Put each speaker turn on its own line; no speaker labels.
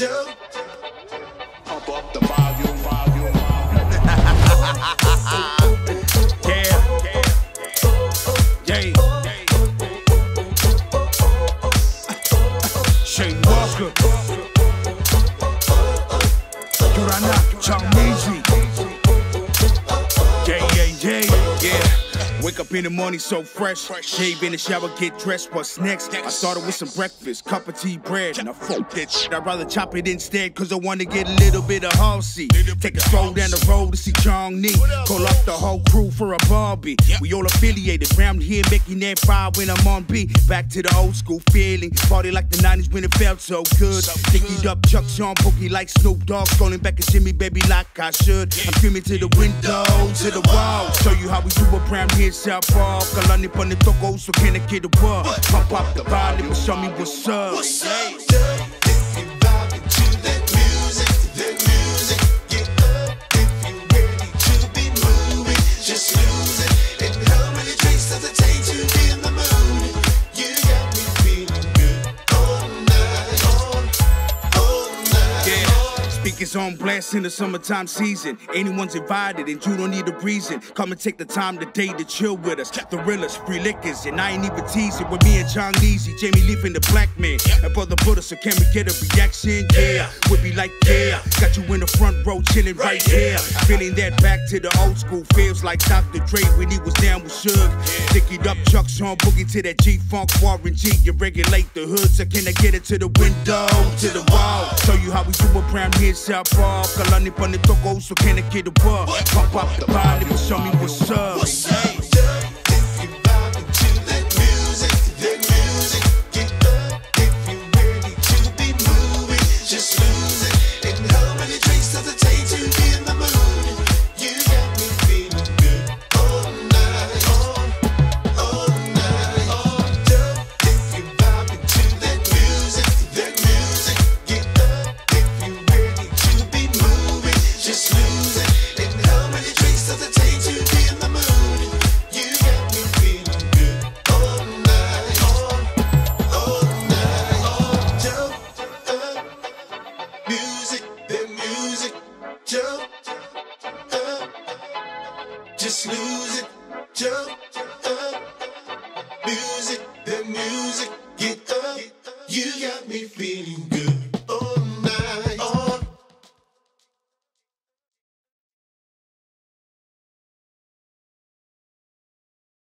Up the.
Yeah. Yeah. Shane Walker. Chamizi. Yeah, Wake up in the morning so fresh. Shave in the shower, get dressed. What's next? I started with some breakfast, cup of tea, bread. And I fuck that shit. I'd rather chop it instead, cause I wanna get a little bit of Halsey. Take a stroll down the road to see Chongnee. Call up the whole crew for a Barbie. We all affiliated round here, making that fire when I'm on beat. Back to the old school feeling. Party like the 90s when it felt so good. Dickied up Chuck Sean Boogie like Snoop Dogg. Scrolling back at Jimmy, baby, like I should. I'm screaming to the window, to the wall. Show you how we do it round here, Park. Kalani pon the toko, so can I get a word? Pump up the volume show me what's up.
What's up,
Yeah, speakers on blast in the summertime season. Anyone's invited, and you don't need a reason. Come and take the time today to chill with us. The realest, free liquors, and I ain't even teasing. With me and Chongnee, Jamie Leaf and the Black Man. And brother Buddah, so can we get a reaction? Yeah, we be like, yeah. Got you in the front row, chilling right here. Feeling that back to the old school. Feels like Dr. Dre when he was down with Suge. Dickied up Chuck Sean Boogie to that G Funk Warren G. You regulate the hood, so can I get it to the window, to the wall? Show you how we do it round here, South Park. Kalani pon the toko, so get a word? Pump up the and show me. What's up?
music, the music, jump up. Just lose it, jump up. Music, the music, get up. You got me feeling good.